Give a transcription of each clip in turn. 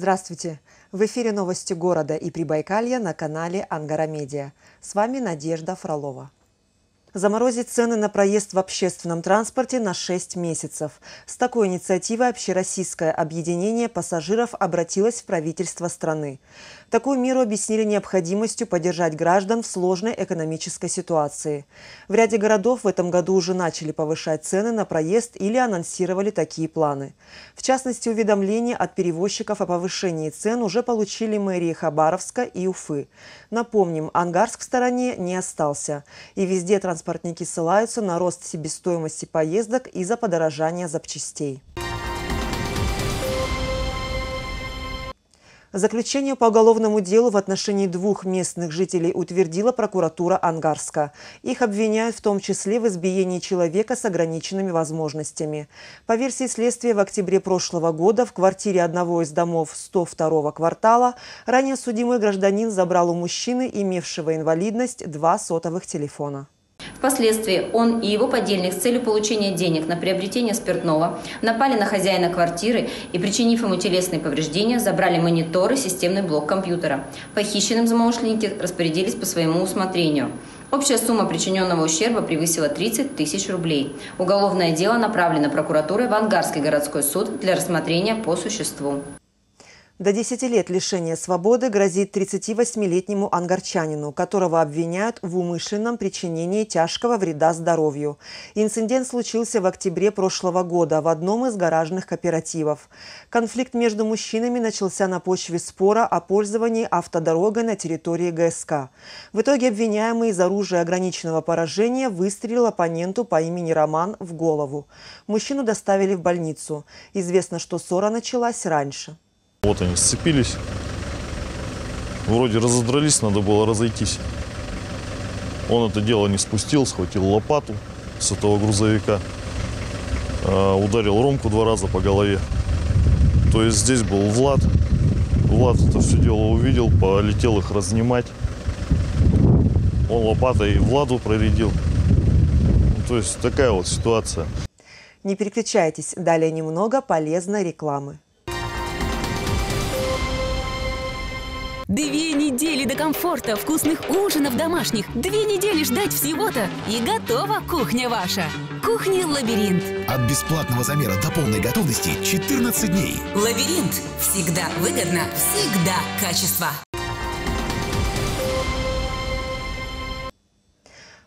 Здравствуйте! В эфире новости города и Прибайкалья на канале Ангара Медиа. С вами Надежда Фролова. Заморозить цены на проезд в общественном транспорте на 6 месяцев. С такой инициативой Общероссийское объединение пассажиров обратилось в правительство страны. Такую меру объяснили необходимостью поддержать граждан в сложной экономической ситуации. В ряде городов в этом году уже начали повышать цены на проезд или анонсировали такие планы. В частности, уведомления от перевозчиков о повышении цен уже получили мэрии Хабаровска и Уфы. Напомним, Ангарск в стороне не остался. И везде транспортники ссылаются на рост себестоимости поездок из-за подорожания запчастей. Заключение по уголовному делу в отношении двух местных жителей утвердила прокуратура Ангарска. Их обвиняют в том числе в избиении человека с ограниченными возможностями. По версии следствия, в октябре прошлого года в квартире одного из домов 102 квартала ранее судимый гражданин забрал у мужчины, имевшего инвалидность, два сотовых телефона. Впоследствии он и его подельник с целью получения денег на приобретение спиртного напали на хозяина квартиры и, причинив ему телесные повреждения, забрали мониторы, системный блок компьютера. Похищенным злоумышленники распорядились по своему усмотрению. Общая сумма причиненного ущерба превысила 30 тысяч рублей. Уголовное дело направлено прокуратурой в Ангарский городской суд для рассмотрения по существу. До 10 лет лишения свободы грозит 38-летнему ангарчанину, которого обвиняют в умышленном причинении тяжкого вреда здоровью. Инцидент случился в октябре прошлого года в одном из гаражных кооперативов. Конфликт между мужчинами начался на почве спора о пользовании автодорогой на территории ГСК. В итоге обвиняемый из оружия ограниченного поражения выстрелил оппоненту по имени Роман в голову. Мужчину доставили в больницу. Известно, что ссора началась раньше. Вот они сцепились. Вроде разодрались, надо было разойтись. Он это дело не спустил, схватил лопату с этого грузовика, а, ударил Ромку два раза по голове. То есть здесь был Влад. Влад это все дело увидел, полетел их разнимать. Он лопатой Владу проредил. То есть такая вот ситуация. Не переключайтесь, далее немного полезной рекламы. Две недели до комфорта, вкусных ужинов домашних. Две недели ждать всего-то. И готова кухня ваша. Кухня «Лабиринт». От бесплатного замера до полной готовности 14 дней. «Лабиринт» всегда выгодно, всегда качество.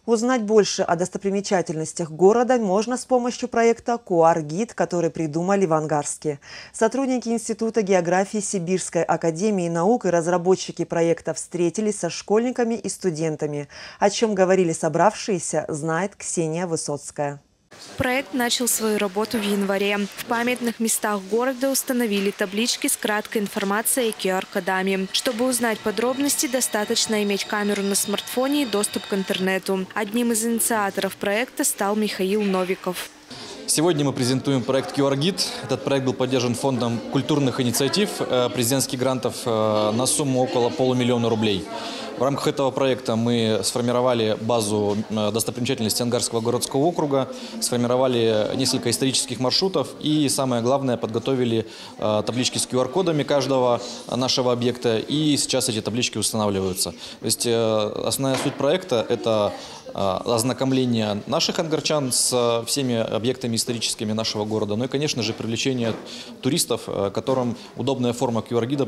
Узнать больше о достопримечательностях города можно с помощью проекта «КуАР-гид», который придумали в Ангарске. Сотрудники Института географии Сибирской академии наук и разработчики проекта встретились со школьниками и студентами. О чем говорили собравшиеся, знает Ксения Высоцкая. Проект начал свою работу в январе. В памятных местах города установили таблички с краткой информацией и QR-кодами. Чтобы узнать подробности, достаточно иметь камеру на смартфоне и доступ к интернету. Одним из инициаторов проекта стал Михаил Новиков. Сегодня мы презентуем проект QR-гид. Этот проект был поддержан фондом культурных инициатив, э, президентских грантов э, на сумму около полумиллиона рублей. В рамках этого проекта мы сформировали базу э, достопримечательностей Ангарского городского округа, сформировали несколько исторических маршрутов и, самое главное, подготовили таблички с QR-кодами каждого нашего объекта, и сейчас эти таблички устанавливаются. То есть основная суть проекта – это ознакомление наших ангарчан с всеми объектами историческими нашего города. Ну и, конечно же, привлечение туристов, э, которым удобная форма QR-кода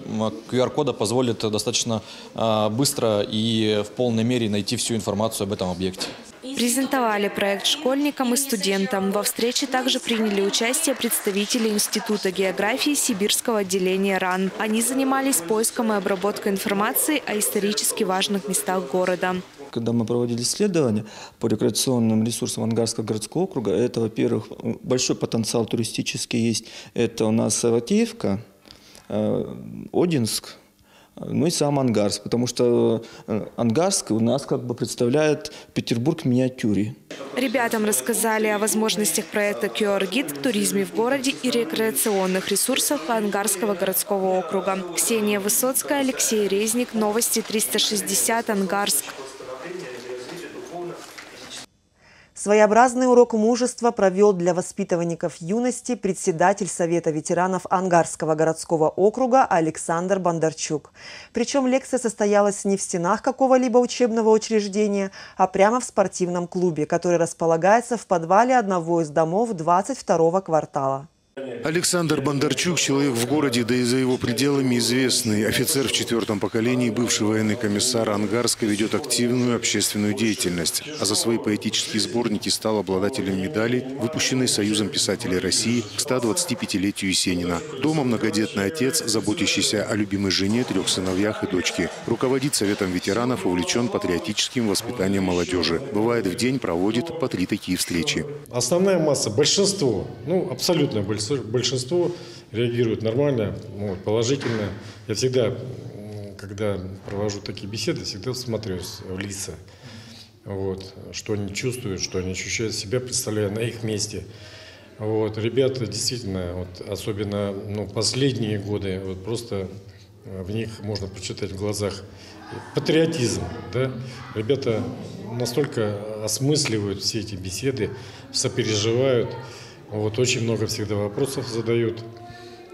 QR позволит достаточно э, быстро и в полной мере найти всю информацию об этом объекте. Презентовали проект школьникам и студентам. Во встрече также приняли участие представители Института географии Сибирского отделения РАН. Они занимались поиском и обработкой информации о исторически важных местах города когда мы проводили исследования по рекреационным ресурсам Ангарского городского округа, это, во-первых, большой потенциал туристический есть. Это у нас Саватеевка, э, Одинск, ну и сам Ангарск, потому что э, Ангарск у нас как бы представляет Петербург в миниатюре. Ребятам рассказали о возможностях проекта QR-гид в туризме в городе и рекреационных ресурсах Ангарского городского округа. Ксения Высоцкая, Алексей Резник, Новости 360, Ангарск. Своеобразный урок мужества провел для воспитанников юности председатель Совета ветеранов Ангарского городского округа Александр Бондарчук. Причем лекция состоялась не в стенах какого-либо учебного учреждения, а прямо в спортивном клубе, который располагается в подвале одного из домов 22-го квартала. Александр Бондарчук – человек в городе, да и за его пределами известный. Офицер в четвертом поколении, бывший военный комиссар Ангарска, ведет активную общественную деятельность. А за свои поэтические сборники стал обладателем медали, выпущенной Союзом писателей России к 125-летию Есенина. Дома многодетный отец, заботящийся о любимой жене, трех сыновьях и дочке. Руководит Советом ветеранов, увлечен патриотическим воспитанием молодежи. Бывает в день проводит по три такие встречи. Основная масса, большинство, ну абсолютно большинство, большинство реагирует нормально, ну, положительно. Я всегда, когда провожу такие беседы, всегда смотрюсь в лица. Вот, что они чувствуют, что они ощущают себя, представляя на их месте. Вот, ребята действительно, вот, особенно ну, последние годы, вот просто в них можно прочитать в глазах патриотизм. Да? Ребята настолько осмысливают все эти беседы, сопереживают. Вот, очень много всегда вопросов задают.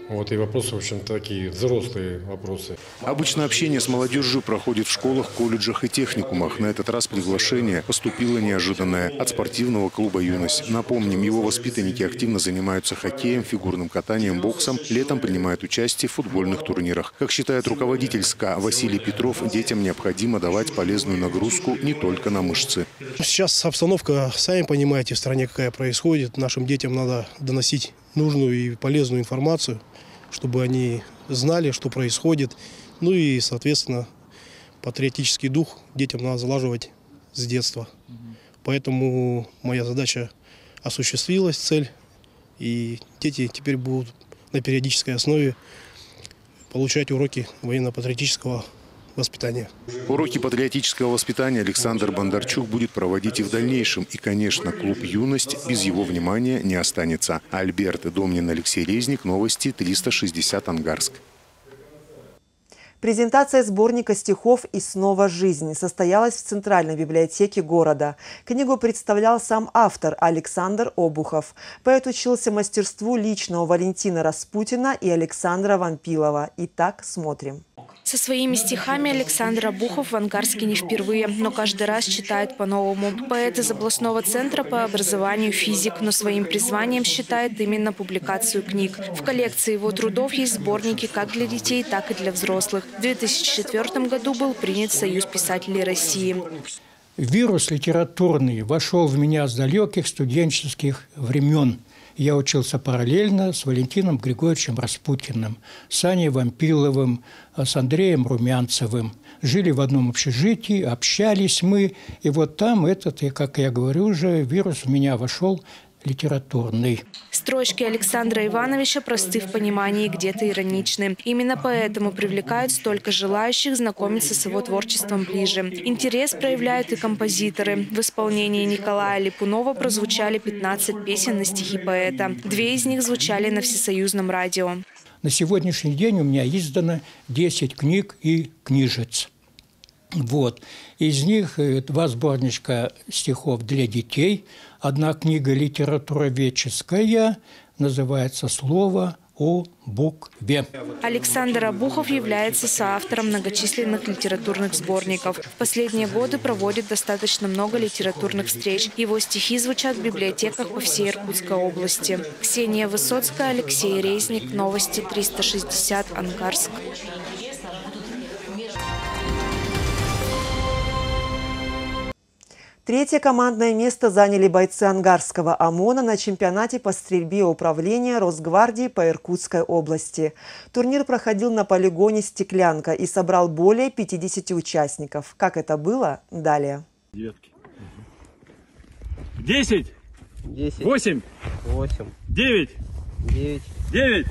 Вот, и вопросы, в общем, такие взрослые вопросы. Обычно общение с молодежью проходит в школах, колледжах и техникумах. На этот раз приглашение поступило неожиданное от спортивного клуба «Юность». Напомним, его воспитанники активно занимаются хоккеем, фигурным катанием, боксом. Летом принимают участие в футбольных турнирах. Как считает руководитель СКА Василий Петров, детям необходимо давать полезную нагрузку не только на мышцы. Сейчас обстановка, сами понимаете, в стране какая происходит. Нашим детям надо доносить нужную и полезную информацию, чтобы они знали, что происходит. Ну и, соответственно, патриотический дух детям надо залаживать с детства. Поэтому моя задача осуществилась, цель. И дети теперь будут на периодической основе получать уроки военно-патриотического воспитания. Уроки патриотического воспитания Александр Бондарчук будет проводить и в дальнейшем. И, конечно, клуб «Юность» без его внимания не останется. Альберт Домнин, Алексей Резник, Новости 360 Ангарск. Презентация сборника стихов «И снова жизнь» состоялась в Центральной библиотеке города. Книгу представлял сам автор Александр Обухов. Поэт учился мастерству личного Валентина Распутина и Александра Вампилова. Итак, смотрим. Со своими стихами Александр Абухов в Ангарске не впервые, но каждый раз читает по-новому. Поэт из областного центра по образованию физик, но своим призванием считает именно публикацию книг. В коллекции его трудов есть сборники как для детей, так и для взрослых. В 2004 году был принят Союз писателей России. Вирус литературный вошел в меня с далеких студенческих времен – я учился параллельно с Валентином Григорьевичем Распутиным, с Аней Вампиловым, с Андреем Румянцевым. Жили в одном общежитии, общались мы. И вот там этот, как я говорю уже, вирус в меня вошел литературный. Строчки Александра Ивановича просты в понимании, где-то ироничны. Именно поэтому привлекают столько желающих знакомиться с его творчеством ближе. Интерес проявляют и композиторы. В исполнении Николая Липунова прозвучали 15 песен на стихи поэта. Две из них звучали на всесоюзном радио. На сегодняшний день у меня издано 10 книг и книжец. Вот. Из них э, два сборничка стихов для детей, одна книга литературоведческая, называется «Слово о букве». Александр Абухов является соавтором многочисленных литературных сборников. В последние годы проводит достаточно много литературных встреч. Его стихи звучат в библиотеках по всей Иркутской области. Ксения Высоцкая, Алексей Резник, Новости 360, Ангарск. Третье командное место заняли бойцы Ангарского ОМОНа на чемпионате по стрельбе управления Росгвардии по Иркутской области. Турнир проходил на полигоне «Стеклянка» и собрал более 50 участников. Как это было? Далее. Детки. Десять. Десять. Восемь. Восемь. Девять. Девять. Девять.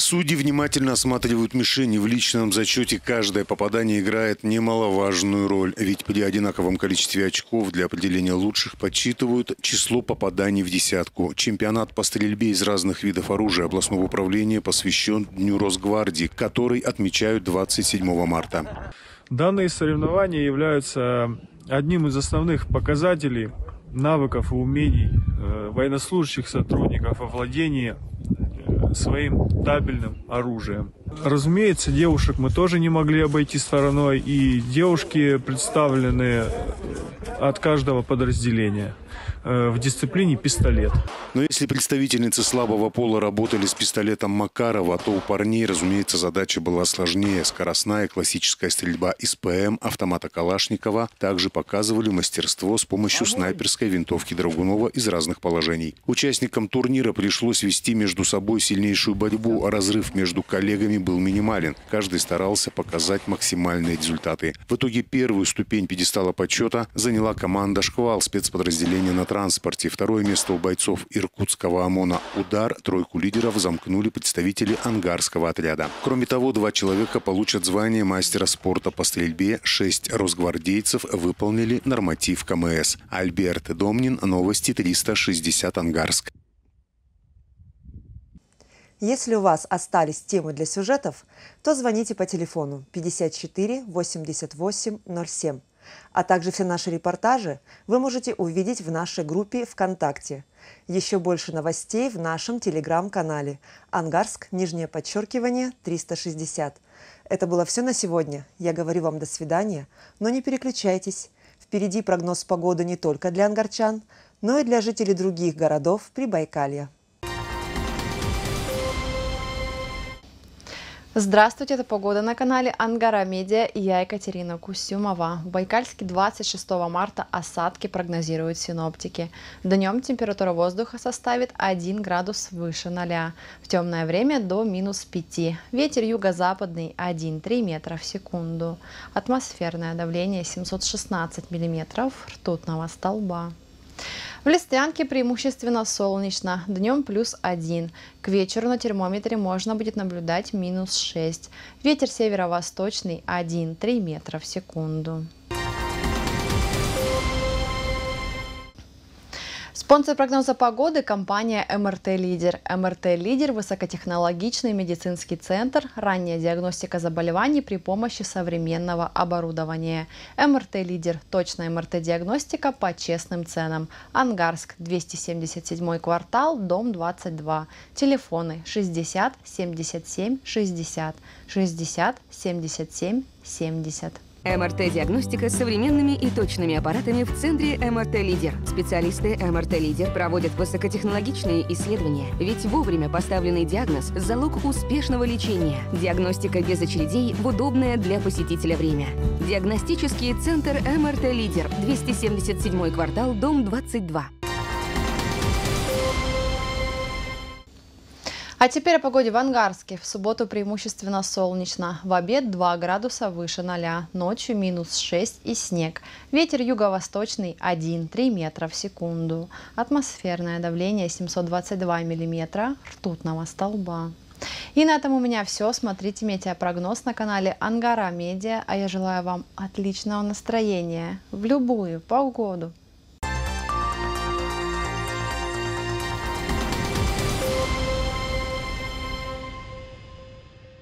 Судьи внимательно осматривают мишени. В личном зачете каждое попадание играет немаловажную роль. Ведь при одинаковом количестве очков для определения лучших подсчитывают число попаданий в десятку. Чемпионат по стрельбе из разных видов оружия областного управления посвящен Дню Росгвардии, который отмечают 27 марта. Данные соревнования являются одним из основных показателей навыков и умений э, военнослужащих сотрудников во владении своим табельным оружием. Разумеется, девушек мы тоже не могли обойти стороной, и девушки представлены от каждого подразделения э, в дисциплине пистолет. Но если представительницы слабого пола работали с пистолетом Макарова, то у парней, разумеется, задача была сложнее. Скоростная классическая стрельба из ПМ, автомата Калашникова также показывали мастерство с помощью снайперской винтовки Драгунова из разных положений. Участникам турнира пришлось вести между собой сильнейшую борьбу, а разрыв между коллегами был минимален. Каждый старался показать максимальные результаты. В итоге первую ступень пьедестала почета заняла команда «Шквал» спецподразделения на транспорте. Второе место у бойцов иркутского ОМОНа «Удар». Тройку лидеров замкнули представители ангарского отряда. Кроме того, два человека получат звание мастера спорта по стрельбе. Шесть росгвардейцев выполнили норматив КМС. Альберт Домнин. Новости 360 Ангарск. Если у вас остались темы для сюжетов, то звоните по телефону 54 88 07. А также все наши репортажи вы можете увидеть в нашей группе ВКонтакте. Еще больше новостей в нашем телеграм-канале «Ангарск, нижнее подчеркивание, 360». Это было все на сегодня. Я говорю вам до свидания, но не переключайтесь. Впереди прогноз погоды не только для ангарчан, но и для жителей других городов Прибайкалья. Здравствуйте, это погода на канале Ангара Медиа и я Екатерина Кусюмова. В Байкальске 26 марта осадки прогнозируют синоптики. Днем температура воздуха составит 1 градус выше 0. В темное время до минус 5. Ветер юго-западный 1,3 метра в секунду. Атмосферное давление 716 миллиметров ртутного столба. В Листвянке преимущественно солнечно, днем плюс 1. К вечеру на термометре можно будет наблюдать минус 6. Ветер северо-восточный 1,3 метра в секунду. Спонсор прогноза погоды – компания МРТ Лидер. МРТ Лидер – высокотехнологичный медицинский центр, ранняя диагностика заболеваний при помощи современного оборудования. МРТ Лидер – точная МРТ-диагностика по честным ценам. Ангарск, 277 квартал, дом 22. Телефоны 60 77 60 60 77 70. МРТ-диагностика с современными и точными аппаратами в центре МРТ Лидер. Специалисты МРТ Лидер проводят высокотехнологичные исследования, ведь вовремя поставленный диагноз – залог успешного лечения. Диагностика без очередей в удобное для посетителя время. Диагностический центр МРТ Лидер, 277 квартал, дом 22. А теперь о погоде в Ангарске. В субботу преимущественно солнечно. В обед 2 градуса выше 0. Ночью минус 6 и снег. Ветер юго-восточный 1,3 метра в секунду. Атмосферное давление 722 миллиметра ртутного столба. И на этом у меня все. Смотрите метеопрогноз на канале Ангара Медиа. А я желаю вам отличного настроения в любую погоду.